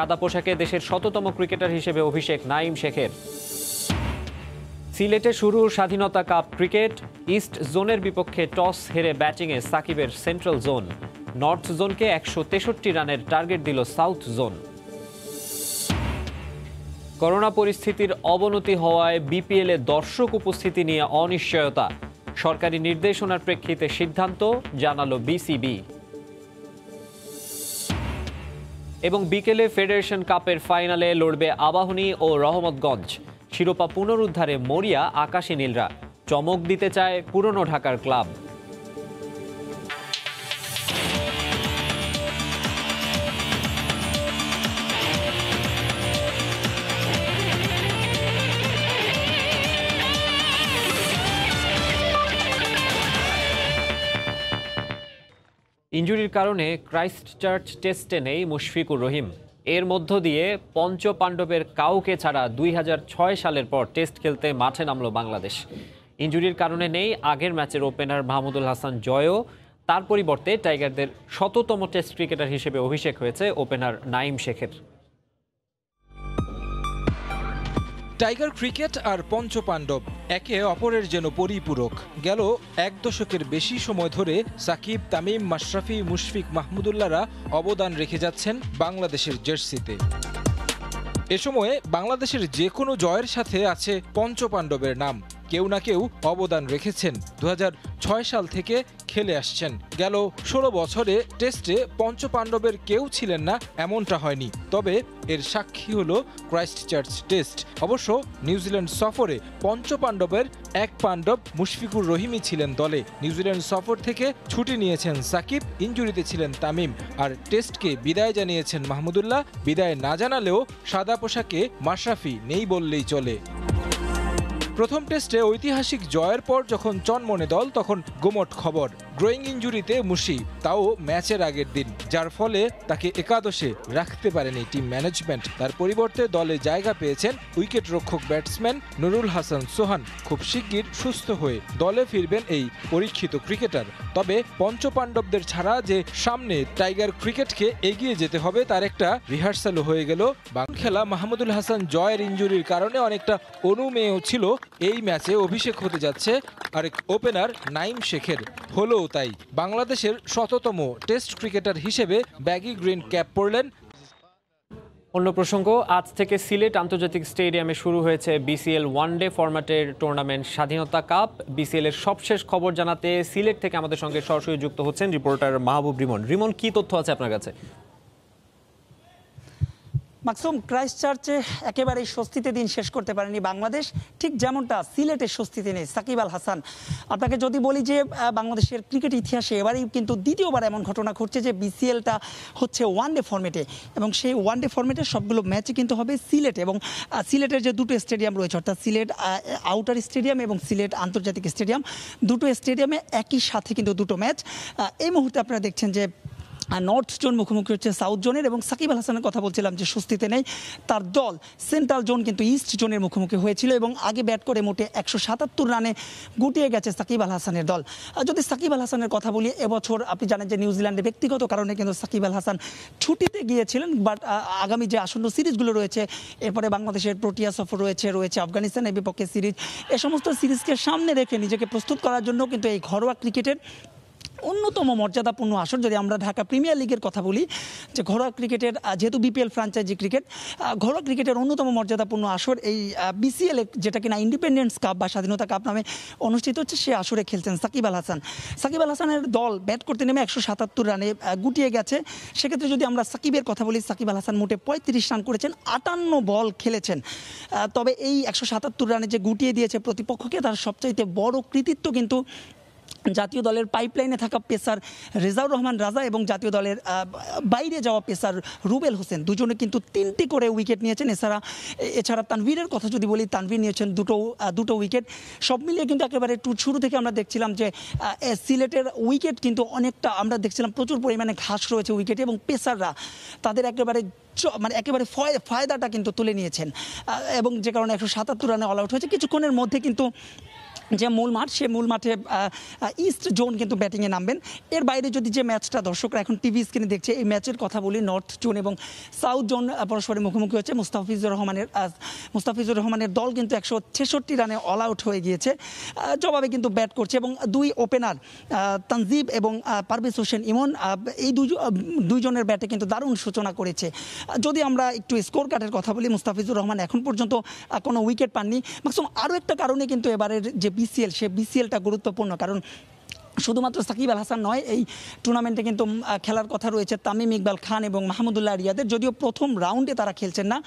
সাদা পোশাকে দেশের শততম ক্রিকেটার হিসেবে অভিষেক নাইম শেখের। সিলেটে শুরু স্বাধীনতা কাপ ক্রিকেট, ইস্ট জোনের বিপক্ষে টস হেরে ব্যাটিংয়ে সাকিবের সেন্ট্রাল জোন। নর্থ জোনকে একশো তেষট্টি রানের টার্গেট দিল সাউথ জোন। করোনা পরিস্থিতির অবনতি হওয়ায় বিপিএলে দর্শক উপস্থিতি নিয়ে অনিশ্চয়তা। সরকারি নির্দেশনার প্রেক্ষিতে সিদ্ধান্ত, জানালো বিসিবি। এবং বিকেলে ফেডারেশন কাপের ফাইনালে লড়বে আবাহনী ও রহমতগঞ্জ। শিরোপা পুনরুদ্ধারে মরিয়া, আকাশী নীলরা। চমক দিতে চায় পুরনো ঢাকার ক্লাব। ইঞ্জুরির কারণে ক্রাইস্ট চার্চ টেস্টে নেই মুশফিকুর রহিম। এর মধ্য দিয়ে পঞ্চ পাণ্ডবের কাউকে ছাড়া দুই হাজার ছয় সালের পর টেস্ট খেলতে মাঠে নামল বাংলাদেশ। ইঞ্জুরির কারণে নেই আগের ম্যাচের ওপেনার মাহমুদুল হাসান জয়ও। তার পরিবর্তে টাইগারদের শততম টেস্ট ক্রিকেটার হিসেবে অভিষেক হয়েছে ওপেনার নাইম শেখের। টাইগার ক্রিকেট আর পঞ্চপাণ্ডব, একে অপরের যেন পরিপূরক। গেল এক দশকের বেশি সময় ধরে সাকিব, তামিম, মাশরাফি, মুশফিক মাহমুদুল্লাহরা অবদান রেখে যাচ্ছেন বাংলাদেশের জার্সিতে। এ সময়ে বাংলাদেশের যে কোনো জয়ের সাথে আছে পঞ্চপাণ্ডবের নাম। কেউ না কেউ অবদান রেখেছেন। দু হাজার ছয় সাল থেকে খেলে আসছেন। গেল ষোলো বছরে টেস্টে পঞ্চপাণ্ডবের কেউ ছিলেন না, এমনটা হয়নি। তবে এর সাক্ষী হলো ক্রাইস্ট চার্চ টেস্ট। অবশ্য নিউজিল্যান্ড সফরে পঞ্চপাণ্ডবের এক পাণ্ডব মুশফিকুর রহিমই ছিলেন দলে। নিউজিল্যান্ড সফর থেকে ছুটি নিয়েছেন সাকিব, ইঞ্জুরিতে ছিলেন তামিম। আর টেস্টকে বিদায় জানিয়েছেন মাহমুদুল্লাহ। বিদায় না জানালেও সাদা পোশাকে মাশরাফি নেই বললেই চলে। প্রথম টেস্টে ঐতিহাসিক জয়ের পর যখন চনমনে দল তখন গোমট খবর। গ্রোয়িং ইঞ্জুরিতে মুশি, তাও ম্যাচের আগের দিন, যার ফলে তাকে একাদশে রাখতে পারেনি টিম ম্যানেজমেন্ট তার পরিবর্তে দলে জায়গা পেয়েছেন উইকেট রক্ষক ব্যাটসম্যান নুরুল হাসান সোহান। খুব শিগগির সুস্থ হয়ে দলে ফিরবেন এই পরীক্ষিত ক্রিকেটার তবে পঞ্চপাণ্ডবদের ছাড়া যে সামনে টাইগার ক্রিকেটকে এগিয়ে যেতে হবে, তার একটা রিহার্সালও হয়ে গেল। খেলা মাহমুদুল হাসান জয়ের ইঞ্জুরির কারণে অনেকটা অনুমেয় ছিল। এই ম্যাচে অভিষেক হতে যাচ্ছে আরেক ওপেনার নাইম শেখের। হলেও তাই বাংলাদেশের শততম টেস্ট ক্রিকেটার হিসেবে ব্যাগি গ্রিন ক্যাপ পরলেন। অন্য প্রসঙ্গ, আজ থেকে সিলেট আন্তর্জাতিক স্টেডিয়ামে শুরু হয়েছে বিসিএল ওয়ান ডে ফরম্যাটের টুর্নামেন্ট স্বাধীনতা কাপ। বিসিএল এর সবশেষ খবর জানাতে সিলেট থেকে আমাদের সঙ্গে সরাসরি যুক্ত হচ্ছেন রিপোর্টার মাহবুব রিমন। রিমন, কি তথ্য আছে আপনার কাছে? মাকসুম ক্রাইস্ট চার্চে একেবারেই স্বস্তিতে দিন শেষ করতে পারেনি বাংলাদেশ। ঠিক যেমনটা সিলেটে স্বস্তিতে নেই, সাকিব আল হাসান। আপনাকে যদি বলি যে বাংলাদেশের ক্রিকেট ইতিহাসে এবারেই কিন্তু দ্বিতীয়বার এমন ঘটনা ঘটছে যে, বিসিএলটা হচ্ছে ওয়ান ডে ফর্মেটে এবং সেই ওয়ান ডে ফর্মেটের সবগুলো ম্যাচই কিন্তু হবে সিলেটে এবং সিলেটের যে দুটো স্টেডিয়াম রয়েছে, অর্থাৎ সিলেট আউটার স্টেডিয়াম এবং সিলেট আন্তর্জাতিক স্টেডিয়াম দুটো স্টেডিয়ামে একই সাথে কিন্তু দুটো ম্যাচ এই মুহূর্তে আপনারা দেখছেন যে আর নর্থ জোন মুখোমুখি হচ্ছে সাউথ জোনের এবং সাকিব আল হাসানের কথা বলছিলাম যে স্বস্তিতে নেই। তার দল সেন্ট্রাল জোন কিন্তু ইস্ট জোনের মুখোমুখি হয়েছিল এবং আগে ব্যাট করে মোটে একশো সাতাত্তর রানে গুটিয়ে গেছে সাকিব আল হাসানের দল। আর যদি সাকিব আল হাসানের কথা বলি, এবছর আপনি জানেন যে নিউজিল্যান্ডে ব্যক্তিগত কারণে কিন্তু সাকিব আল হাসান ছুটিতে গিয়েছিলেন, বাট আগামী যে আসন্ন সিরিজগুলো রয়েছে, এরপরে বাংলাদেশের প্রোটিয়া সফর রয়েছে রয়েছে আফগানিস্তানের বিপক্ষে সিরিজ। এ সমস্ত সিরিজকে সামনে রেখে নিজেকে প্রস্তুত করার জন্য কিন্তু এই ঘরোয়া ক্রিকেটের অন্যতম মর্যাদাপূর্ণ আসর যদি আমরা ঢাকা প্রিমিয়ার লিগের কথা বলি, যে ঘরোয়া ক্রিকেটের যেহেতু বিপিএল ফ্রাঞ্চাইজি ক্রিকেট ঘরোয়া ক্রিকেটের অন্যতম মর্যাদাপূর্ণ আসর এই বিসিএল যেটা কিনা ইন্ডিপেন্ডেন্স কাপ বা স্বাধীনতা কাপ নামে অনুষ্ঠিত হচ্ছে, সে আসরে খেলছেন সাকিব আল হাসান। সাকিব আল হাসানের দল ব্যাট করতে নেমে একশো সাতাত্তর রানে গুটিয়ে গেছে। সেক্ষেত্রে যদি আমরা সাকিবের কথা বলি, সাকিব আল হাসান মোটে পঁয়ত্রিশ রান করেছেন, আটান্ন বল খেলেছেন। তবে এই একশো সাতাত্তর রানে যে গুটিয়ে দিয়েছে প্রতিপক্ষকে, তার সবচাইতে বড় কৃতিত্ব কিন্তু জাতীয় দলের পাইপলাইনে থাকা পেসার রেজাউর রহমান রাজা এবং জাতীয় দলের বাইরে যাওয়া পেসার রুবেল হোসেন দুজনে কিন্তু তিনটি করে উইকেট নিয়েছেন। এছাড়া এছাড়া তানভীরের কথা যদি বলি, তানভীর নিয়েছেন দুটো দুটো উইকেট সব মিলিয়ে কিন্তু একেবারে শুরু থেকে আমরা দেখছিলাম যে সিলেটের উইকেট কিন্তু অনেকটা আমরা দেখছিলাম প্রচুর পরিমাণে ঘাস রয়েছে উইকেটে এবং পেসাররা তাদের একেবারে মানে একেবারে ফয়- ফায়দাটা কিন্তু তুলে নিয়েছেন। এবং যে কারণে একশো সাতাত্তর রানে অল আউট হয়েছে। কিছুক্ষণের মধ্যে কিন্তু যে মূল মাঠ, সে মূল মাঠে ইস্ট জোন কিন্তু ব্যাটিংয়ে নামবেন। এর বাইরে যদি যে ম্যাচটা দর্শকরা এখন টিভি স্ক্রিনে দেখছে, এই ম্যাচের কথা বলি নর্থ জোন এবং সাউথ জোন পরস্পরের মুখোমুখি হচ্ছে মুস্তাফিজুর রহমানের মুস্তাফিজুর রহমানের দল কিন্তু একশো ছেষট্টি রানে অল আউট হয়ে গিয়েছে। জবাবে কিন্তু ব্যাট করছে এবং দুই ওপেনার তানজিব এবং পারভেজ হোসেন ইমন এই দুই দুইজনের ব্যাটে কিন্তু দারুণ সূচনা করেছে। যদি আমরা একটু স্কোর কার্ডের কথা বলি, মুস্তাফিজুর রহমান এখন পর্যন্ত কোনো উইকেট পাননি। ম্যাক্সিমাম আরও একটা কারণে কিন্তু এবারের যে বিসিএল সে বিসিএলটা গুরুত্বপূর্ণ কারণ শুধুমাত্র সাকিব আল হাসান নয়, এই টুর্নামেন্টে কিন্তু খেলার কথা রয়েছে তামিম ইকবাল খান এবং মাহমুদুল্লাহ রিয়াদের। যদিও প্রথম রাউন্ডে তারা খেলছেন না,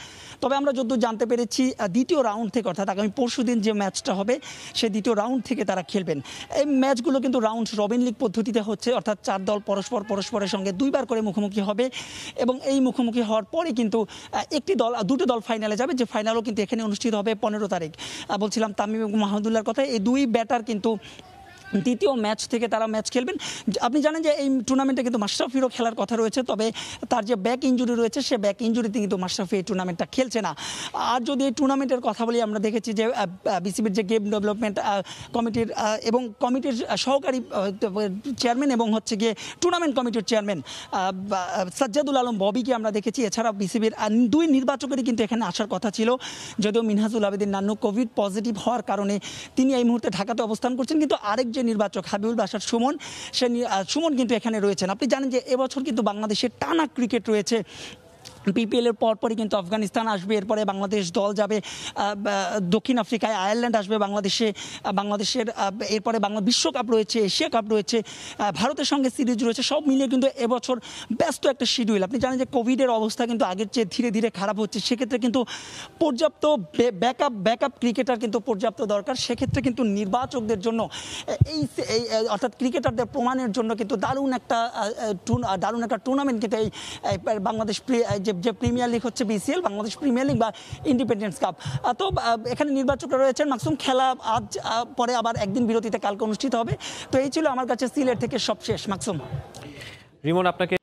তবে আমরা যদ্দূর জানতে পেরেছি দ্বিতীয় রাউন্ড থেকে, অর্থাৎ আগামী পরশু দিন যে ম্যাচটা হবে সেই দ্বিতীয় রাউন্ড থেকে তারা খেলবেন। এই ম্যাচগুলো কিন্তু রাউন্ড রবিন লিগ পদ্ধতিতে হচ্ছে, অর্থাৎ চার দল পরস্পর পরস্পরের সঙ্গে দুইবার করে মুখোমুখি হবে এবং এই মুখোমুখি হওয়ার পরে কিন্তু একটি দল দুটো দল ফাইনালে যাবে, যে ফাইনালও কিন্তু এখানে অনুষ্ঠিত হবে পনেরো তারিখ। বলছিলাম তামিম এবং মাহমুদুল্লাহর কথা এই দুই ব্যাটার কিন্তু দ্বিতীয় ম্যাচ থেকে তারা ম্যাচ খেলবেন। আপনি জানেন যে এই টুর্নামেন্টে কিন্তু মাশরাফিরও খেলার কথা রয়েছে, তবে তার যে ব্যাক ইঞ্জুরি রয়েছে, সে ব্যাক ইঞ্জুরিতে কিন্তু মাশরাফি এই টুর্নামেন্টটা খেলছে না। আর যদি এই টুর্নামেন্টের কথা বলি, আমরা দেখেছি যে বিসিবির যে গেম ডেভেলপমেন্ট কমিটির এবং কমিটির সহকারী চেয়ারম্যান এবং হচ্ছে গিয়ে টুর্নামেন্ট কমিটির চেয়ারম্যান সাজ্জাদুল আলম ববিকে আমরা দেখেছি। এছাড়া বিসিবির দুই নির্বাচকেরই কিন্তু এখানে আসার কথা ছিল। যদিও মিনহাজুল আবেদিন নান্নু কোভিড পজিটিভ হওয়ার কারণে তিনি এই মুহূর্তে ঢাকাতে অবস্থান করছেন, কিন্তু আরেক যে নির্বাচক হাবিবুল বাসার সুমন, সে সুমন কিন্তু এখানে রয়েছেন। আপনি জানেন যে এবছর কিন্তু বাংলাদেশের টানা ক্রিকেট রয়েছে। পিপিএল এর পরপরই কিন্তু আফগানিস্তান আসবে, এরপরে বাংলাদেশ দল যাবে দক্ষিণ আফ্রিকায় আয়ারল্যান্ড আসবে, বাংলাদেশে বাংলাদেশের এরপরে বাংলা বিশ্বকাপ রয়েছে, এশিয়া কাপ রয়েছে ভারতের সঙ্গে সিরিজ রয়েছে, সব মিলিয়ে কিন্তু এবছর ব্যস্ত একটা শিডিউল আপনি জানেন যে কোভিডের অবস্থা কিন্তু আগের চেয়ে ধীরে ধীরে খারাপ হচ্ছে, সেক্ষেত্রে কিন্তু পর্যাপ্ত ব্যাকআপ ব্যাকআপ ক্রিকেটার কিন্তু পর্যাপ্ত দরকার, সেক্ষেত্রে কিন্তু নির্বাচকদের জন্য এই অর্থাৎ ক্রিকেটারদের প্রমাণের জন্য কিন্তু দারুণ একটা দারুণ একটা টুর্নামেন্ট কিন্তু এই বাংলাদেশ যে যে প্রিমিয়ার লিগ হচ্ছে বিসিএল, বাংলাদেশ প্রিমিয়ার লিগ বা ইন্ডিপেন্ডেন্স কাপ। তো এখানে নির্বাচকরা রয়েছেন। মাকসুম, খেলা আজ পরে আবার একদিন বিরতিতে কালকে অনুষ্ঠিত হবে। তো এই ছিল আমার কাছে সিলেট থেকে সব শেষ। মাকসুম। রিমন, আপনাকে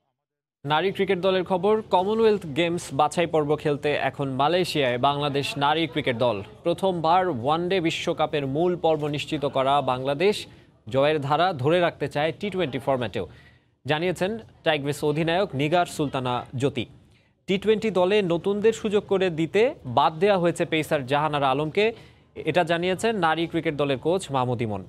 নারী ক্রিকেট দলের খবর। কমনওয়েলথ গেমস বাছাই পর্ব খেলতে এখন মালয়েশিয়ায় বাংলাদেশ নারী ক্রিকেট দল। প্রথমবার ওয়ানডে বিশ্বকাপের মূল পর্ব নিশ্চিত করা বাংলাদেশ। জয়ের ধারা ধরে রাখতে চায় টি টোয়েন্টি ফরম্যাটেও জানিয়েছেন টাইগ্রেস অধিনায়ক নিগার সুলতানা জ্যোতি। টি টোয়েন্টি দলে নতুনদের সুযোগ করে দিতে বাদ দেওয়া হয়েছে পেসার জাহানারা আলমকে। এটা জানিয়েছেন নারী ক্রিকেট দলের কোচ মাহমুদ ইমন।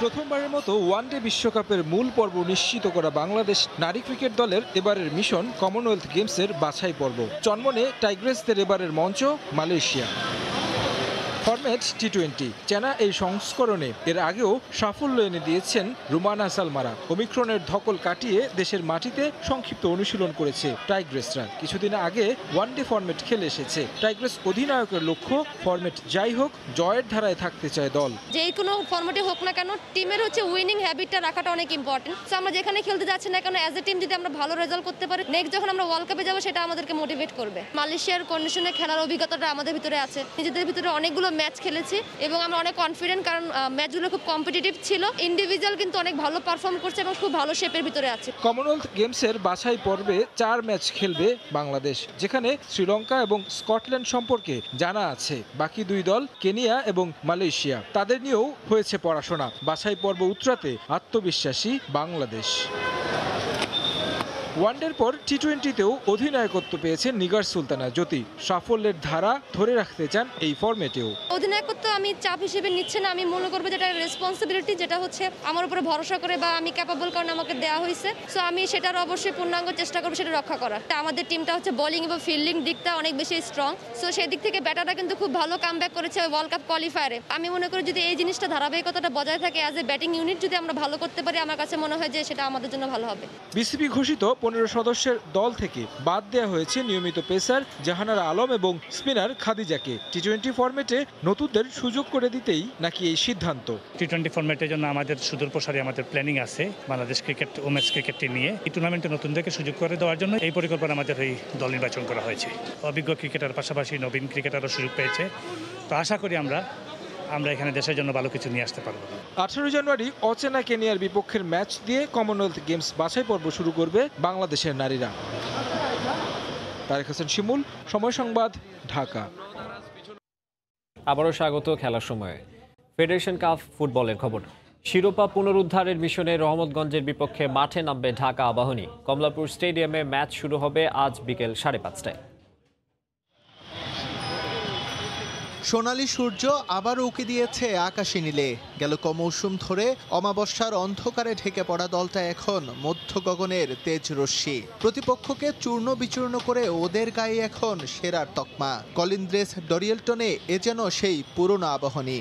প্রথমবারের মতো ওয়ানডে বিশ্বকাপের মূল পর্ব নিশ্চিত করা বাংলাদেশ নারী ক্রিকেট দলের এবারের মিশন কমনওয়েলথ গেমসের বাছাই পর্ব চন্মনে টাইগ্রেসদের এবারের মঞ্চ মালয়েশিয়া। ফরম্যাট টি টোয়েন্টি চেনা এই সংস্করণে এর আগেও সাফল্য এনে দিয়েছেন রুমানা সালমারা। ওমিক্রনের ধকল কাটিয়ে দেশের মাটিতে সংক্ষিপ্ত অনুশীলন করেছে টাইগ্রেসরা। কিছুদিন আগে ওয়ানডে ফরম্যাট খেলে এসেছে। টাইগ্রেস অধিনায়কের লক্ষ্য ফরম্যাট যাই হোক, জয়ের ধারায় থাকতে চায় দল। যেই কোনো ফর্মেটে হোক না কেন, টিমের হচ্ছে উইনিং হ্যাবিটটা রাখাটা অনেক ইম্পর্টেন্ট আমরা যেখানে খেলতে যাচ্ছি না কেন অ্যাজ এ টিম যদি আমরা ভালো রেজাল্ট করতে পারি নেক্সট যখন আমরা ওয়ার্ল্ড কাপে যাব, সেটা আমাদেরকে মোটিভেট করবে। মালয়েশিয়ার কন্ডিশনে খেলার অভিজ্ঞতাটা আমাদের ভিতরে আছে। নিজেদের ভিতরে অনেকগুলো ম্যাচ খেলেছি এবং আমরা অনেক কনফিডেন্ট কারণ ম্যাচগুলো খুব কম্পিটিটিভ ছিল। ইন্ডিভিজুয়াল কিন্তু অনেক ভালো পারফর্ম করছে এবং খুব ভালো শেপের ভিতরে আছে। কমনওয়েলথ গেমসের বাছাই পর্বে চার ম্যাচ খেলবে বাংলাদেশ, যেখানে শ্রীলঙ্কা এবং স্কটল্যান্ড সম্পর্কে জানা আছে। বাকি দুই দল কেনিয়া এবং মালয়েশিয়া, তাদের নিয়েও হয়েছে পড়াশোনা। বাছাই পর্ব উতরাতে আত্মবিশ্বাসী বাংলাদেশ। ওয়ানডের পর টি টোয়েন্টিতেও অধিনায়কত্ব পেয়েছেন নিগার সুলতানা জ্যোতি। সাফল্যের ধারা ধরে রাখতে চান এই ফরম্যাটেও। অধিনায়কত্ব আমি চাপ হিসেবে নিচ্ছে না আমি মনে করব যেটা রেসপন্সিবিলিটি যেটা হচ্ছে আমার উপরে ভরসা করে বা আমি ক্যাপাবল কারণ আমাকে দেওয়া হয়েছে। সো আমি সেটার অবশ্যই পূর্ণাঙ্গ চেষ্টা করব সেটা রক্ষা করার। তা আমাদের টিমটা হচ্ছে বোলিং এবং ফিল্ডিং দিকটা অনেক বেশি স্ট্রং সো সেই দিক থেকে ব্যাটাররা কিন্তু খুব ভালো কাম করেছে ওয়ার্ল্ড কাপ কোয়ালিফায়ারে আমি মনে করি যদি এই জিনিসটা ধারাবাহিকতাটা বজায় থাকে অ্যাজ এ ব্যাটিং ইউনিট যদি আমরা ভালো করতে পারি আমার কাছে মনে হয় যে সেটা আমাদের জন্য ভালো হবে। বিসিবি ঘোষিত পনেরো সদস্যের দল থেকে বাদ দেওয়া হয়েছে নিয়মিত পেসার জাহানারা আলম এবং স্পিনার খাদিজাকে। টি টোয়েন্টি ফরম্যাটে নতুনদের সুযোগ করে দিতেই নাকি এই সিদ্ধান্ত। টি টোয়েন্টি ফর্মেটের জন্য আমাদের সুদূর প্রসারী আমাদের প্ল্যানিং আছে, বাংলাদেশ ক্রিকেট ওমেন্স ক্রিকেটটি নিয়ে। এই টুর্নামেন্টে নতুনদেরকে সুযোগ করে দেওয়ার জন্য এই পরিকল্পনা আমাদের এই দল নির্বাচন করা হয়েছে। অভিজ্ঞ ক্রিকেটার পাশাপাশি নবীন ক্রিকেটারও সুযোগ পেয়েছে। তো আশা করি আমরা আমরা এখানে দেশের জন্য ভালো কিছু নিয়ে আসতে পারব। আঠারো জানুয়ারি অচেনা কেনিয়ার বিপক্ষের ম্যাচ দিয়ে কমনওয়েলথ গেমস বাছাই পর্ব শুরু করবে বাংলাদেশের নারীরা। তারেক হাসান শিমুল সময় সংবাদ ঢাকা। আবারও স্বাগত খেলার সময়ে। ফেডারেশন কাপ ফুটবলের খবর। শিরোপা পুনরুদ্ধারের মিশনে রহমতগঞ্জের বিপক্ষে মাঠে নামবে ঢাকা আবাহনী। কমলাপুর স্টেডিয়ামে ম্যাচ শুরু হবে আজ বিকেল সাড়ে পাঁচটায়। সোনালী সূর্য আবার উকি দিয়েছে আকাশে নীলে। গেল কমৌসুম ধরে অমাবস্যার অন্ধকারে ঢেকে পড়া দলটা এখন মধ্য গগনের তেজ রশ্মি প্রতিপক্ষকে চূর্ণ বিচূর্ণ করে ওদের গায়ে এখন সেরার তকমা। কলিন্দ্রেস ডরিয়েলটনে এ যেন সেই পুরনো আবাহনী।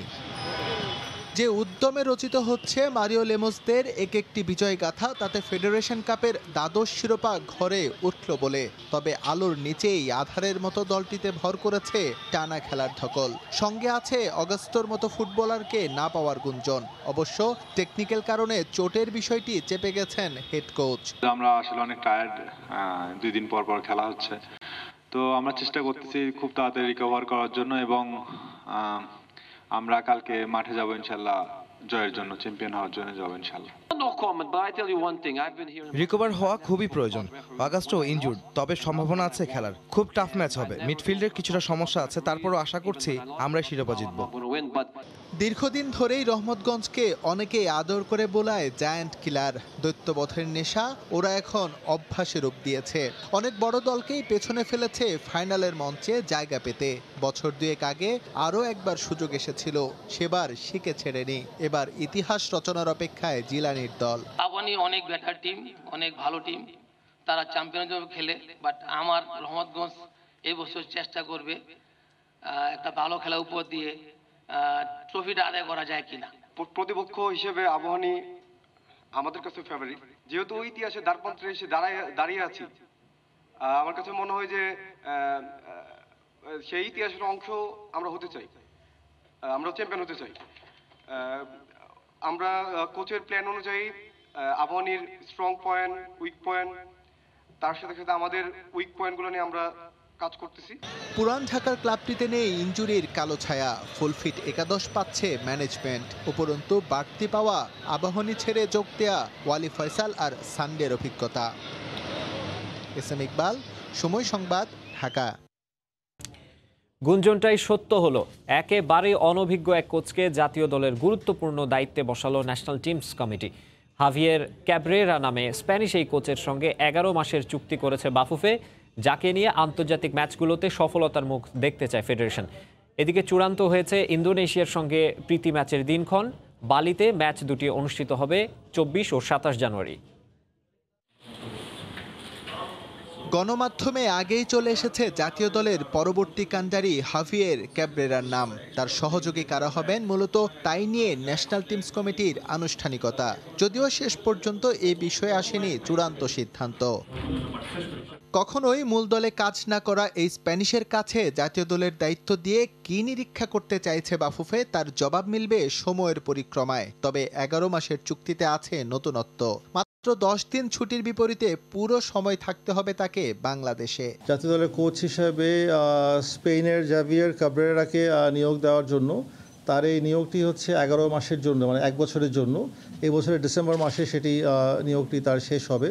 যে উদ্যমে রচিত হচ্ছে মারিও লেমোসদের এক একটি বিজয় গাথা তাতে ফেডারেশন কাপের দ্বাদশ শিরোপা ঘরে উঠল বলে। তবে আলোর নিচেই আধারের মতো দলটিতে ভর করেছে টানা খেলার ধকল। সঙ্গে আছে অগাস্টর মতো ফুটবলারকে না পাওয়ার গুঞ্জন। অবশ্য টেকনিক্যাল কারণে চোটের বিষয়টি চেপে গেছেন হেড কোচ। আমরা আসলে অনেক টায়ার্ড দুই দিন পর পর খেলা হচ্ছে। তো আমরা চেষ্টা করতেছি খুব তাড়াতাড়ি রিকভার করার জন্য এবং আমরা কালকে মাঠে যাব ইনশাল্লাহ জয়ের জন্য চ্যাম্পিয়ন হওয়ার জন্য যাব ইনশাল্লাহ. রিকভার হওয়া খুবই প্রয়োজন অগাস্টও ইনজুর্ড তবে সম্ভাবনা আছে খেলার। খুব টাফ ম্যাচ হবে। মিডফিল্ডের কিছুটা সমস্যা আছে তারপরও আশা করছি আমরা শিরোপা জিতব। দীর্ঘদিন ধরেই রহমতগঞ্জকে অনেকে আদর করে বোলায় জায়ান্ট কিলার। দৈত্যবধের নেশা ওরা এখন অভ্যাসে রূপ দিয়েছে। অনেক বড় দলকেই পেছনে ফেলেছে ফাইনালের মঞ্চে জায়গা পেতে। বছর দুয়েক আগে আরও একবার সুযোগ এসেছিল সেবার শিখে ছেড়েনি। এবার ইতিহাস রচনার অপেক্ষায় জিলানির দল। অনেক বেটার টিম অনেক ভালো টিম তারা চ্যাম্পিয়ন খেলে বাট আমার রহমতগঞ্জ এই বছর চেষ্টা করবে একটা ভালো খেলা উপর দিয়ে ট্রফিটা আদায় করা যায় কিনা। প্রতিপক্ষ হিসেবে আবাহনী আমাদের কাছে ফেভারিট যেহেতু ইতিহাসে দ্বারপন্থে এসে দাঁড়ায়, দাঁড়িয়ে আছি আমার কাছে মনে হয় যে সেই ইতিহাসের অংশ আমরা হতে চাই আমরা চ্যাম্পিয়ন হতে চাই। আমরা কোচের প্ল্যান অনুযায়ী আবাহনীর স্ট্রং পয়েন্ট উইক পয়েন্ট তার সাথে সাথে আমাদের উইক পয়েন্টগুলো নিয়ে আমরা কাজ করতেছি। পুরান ঢাকার ক্লাবটিতে নেই ইঞ্জুরির কালো ছায়া। ফুলফিট একাদশ পাচ্ছে ম্যানেজমেন্ট উপরন্তু বাড়তি পাওয়া আবাহনী ছেড়ে যোগ দেয়া ওয়ালি ফয়সাল আর সানডের অভিজ্ঞতা। এস এম ইকবাল সময় সংবাদ ঢাকা। গুঞ্জনটাই সত্য হলো একেবারে অনভিজ্ঞ এক কোচকে জাতীয় দলের গুরুত্বপূর্ণ দায়িত্বে বসালো national teams committee Javier Cabrera নামে স্প্যানিশ এই কোচের সঙ্গে এগারো মাসের চুক্তি করেছে বাফুফে, যাকে নিয়ে আন্তর্জাতিক ম্যাচগুলোতে সফলতার মুখ দেখতে চায় ফেডারেশন এদিকে চূড়ান্ত হয়েছে ইন্দোনেশিয়ার সঙ্গে প্রীতি ম্যাচের দিনক্ষণ। বালিতে ম্যাচ দুটি অনুষ্ঠিত হবে চব্বিশ ও সাতাশ জানুয়ারি। গণমাধ্যমে আগেই চলে এসেছে জাতীয় দলের পরবর্তী কাণ্ডারি হাভিয়ের ক্যাবরেরার নাম। তার সহযোগী কারা হবেন মূলত তাই নিয়ে ন্যাশনাল টিমস কমিটির আনুষ্ঠানিকতা। যদিও শেষ পর্যন্ত এ বিষয়ে আসেনি চূড়ান্ত সিদ্ধান্ত। কখনোই মূল দলে কাজ না করা এই স্প্যানিশের কাছে জাতীয় দলের দায়িত্ব দিয়ে কি নিরীক্ষা করতে চাইছে বাফুফে তার জবাব মিলবে সময়ের পরিক্রমায়। তবে এগারো মাসের চুক্তিতে আছে নতুনত্ব। মাত্র দশ দিন ছুটির বিপরীতে পুরো সময় থাকতে হবে তাকে বাংলাদেশে। জাতীয় দলের কোচ হিসেবে স্পেনের জাভিয়ার কাবরেরাকে নিয়োগ দেওয়ার জন্য তার এই নিয়োগটি হচ্ছে এগারো মাসের জন্য মানে এক বছরের জন্য। এই বছরের ডিসেম্বর মাসে সেটি নিয়োগটি তার শেষ হবে।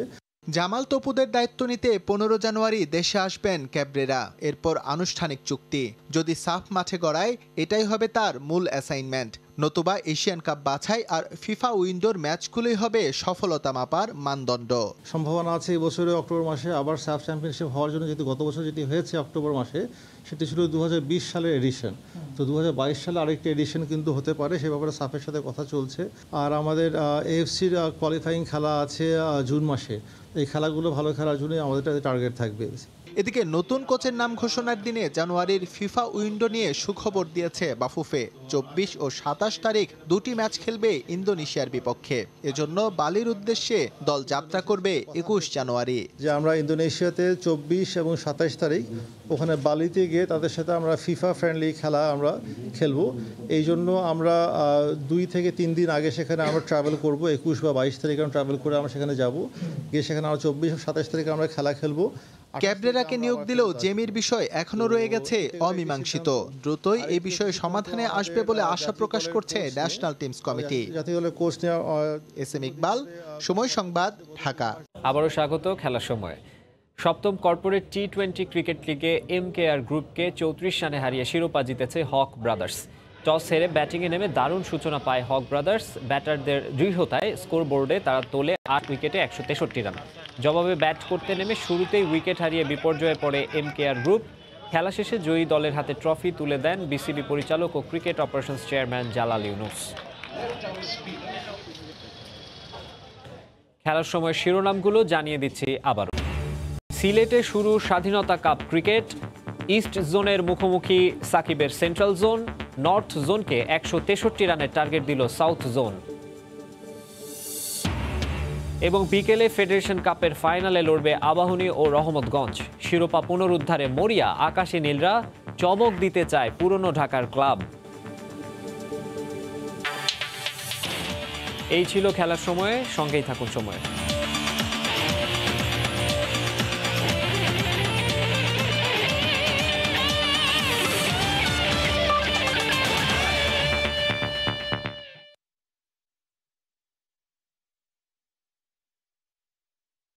জামাল তপুদের দায়িত্ব নিতে পনেরো জানুয়ারি দেশে আসবেন ক্যাবরেরা। এরপর আনুষ্ঠানিক চুক্তি। যদি সাফ মাঠে গড়ায় এটাই হবে তার মূল অ্যাসাইনমেন্ট নতুবা এশিয়ান কাপ বাছাই আর ফিফা উইন্ডোর ম্যাচগুলোই হবে সফলতা মাপার মানদণ্ড। সম্ভাবনা আছে এই বছরে অক্টোবর মাসে আবার সাফ চ্যাম্পিয়নশিপ হওয়ার জন্য, যেহেতু গত বছর যেটি হয়েছে অক্টোবর মাসে, সেটি ছিল দু হাজার বিশ সালের এডিশন তো দু হাজার বাইশ সালে আরেকটি এডিশন কিন্তু হতে পারে, সে ব্যাপারে সাফের সাথে কথা চলছে। আর আমাদের এএফসির কোয়ালিফাইং খেলা আছে জুন মাসে। এই খেলাগুলো ভালো খেলার জন্যই আমাদের টার্গেট থাকবে। এদিকে নতুন কোচের নাম ঘোষণার দিনে জানুয়ারির ফিফা উইন্ডো নিয়ে সুখবর দিয়েছে বাফুফে। চব্বিশ ও সাতাশ তারিখ দুটি ম্যাচ খেলবে ইন্দোনেশিয়ার বিপক্ষে। এজন্য বালির উদ্দেশ্যে দল যাত্রা করবে একুশ জানুয়ারি। যে আমরা ইন্দোনেশিয়াতে চব্বিশ এবং সাতাশ তারিখ ওখানে বালিতে গিয়ে তাদের সাথে আমরা ফিফা ফ্রেন্ডলি খেলা আমরা খেলব। এই জন্য আমরা দুই থেকে তিন দিন আগে সেখানে আমরা ট্রাভেল করব। একুশ বা বাইশ তারিখে আমরা ট্রাভেল করে আমরা সেখানে যাব। গিয়ে সেখানে আমরা চব্বিশ সাতাশ তারিখে আমরা খেলা খেলব। ক্যাবরেরাকে নিয়োগ দিলেও জেমির বিষয় এখনও রয়ে গেছে অমীমাংসিত। দ্রুতই এই বিষয়ে সমাধানে আসবে বলে আশা প্রকাশ করছে ন্যাশনাল টিমস কমিটি। জাতীয় দলের কোচ নেওয়া এস এম ইকবাল সময় সংবাদ ঢাকা। আবারও স্বাগত খেলার সময়। সপ্তম কর্পোরেট টি টোয়েন্টি ক্রিকেট লিগে এম কে আর গ্রুপকে চৌত্রিশ রানে হারিয়ে শিরোপা জিতেছে হক ব্রাদার্স। টস হেরে ব্যাটিংয়ে নেমে দারুণ সূচনা পায় হক ব্রাদার্স। ব্যাটারদের দৃঢ়তায় স্কোরবোর্ডে তারা তোলে আট উইকেটে একশো তেষট্টি রান। জবাবে ব্যাট করতে নেমে শুরুতেই উইকেট হারিয়ে বিপর্যয়ে পড়ে এম কেয়ার গ্রুপ। খেলা শেষে জয়ী দলের হাতে ট্রফি তুলে দেন বিসিবি পরিচালক ও cricket operations chairman Jalal Yunus. খেলার সময় শিরোনামগুলো জানিয়ে দিচ্ছি আবারও। সিলেটে শুরু স্বাধীনতা কাপ ক্রিকেট। ইস্ট জোনের মুখোমুখি সাকিবের সেন্ট্রাল জোন, নর্থ জোনকে একশো তেষট্টি রানের টার্গেট দিল সাউথ জোন। এবং বিকেলে ফেডারেশন কাপের ফাইনালে লড়বে আবাহনী ও রহমতগঞ্জ। শিরোপা পুনরুদ্ধারে মরিয়া, আকাশী নীলরা চমক দিতে চায় পুরনো ঢাকার ক্লাব। এই ছিল খেলার সময়ে, সঙ্গেই থাকুন সময়।